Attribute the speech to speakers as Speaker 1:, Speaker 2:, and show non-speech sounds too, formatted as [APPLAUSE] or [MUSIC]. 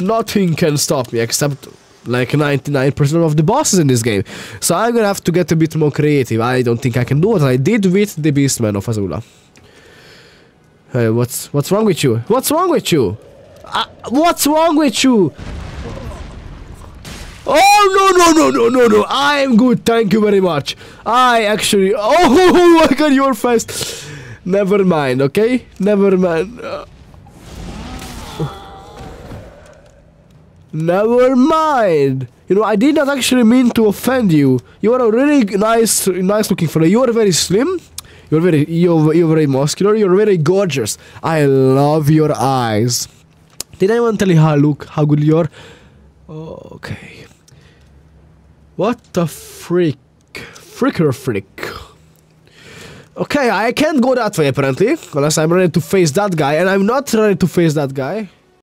Speaker 1: nothing can stop me except like 99% of the bosses in this game. So I'm gonna have to get a bit more creative. I don't think I can do what I did with the Beastman of Azula. Hey, what's what's wrong with you? What's wrong with you? Uh, what's wrong with you? Oh no no no no no no! I am good, thank you very much. I actually. [LAUGHS] Oh my god, you're fast. Never mind, okay? Never mind. Uh, Never mind. You know, I did not actually mean to offend you. You are a really nice, nice looking fellow. You are very slim. You're very, you're, you're very muscular. You're very gorgeous. I love your eyes. Did anyone tell you how look, how good you are? Okay. What the freak? Freaker freak. Okay, I can't go that way apparently, unless I'm ready to face that guy, and I'm not ready to face that guy.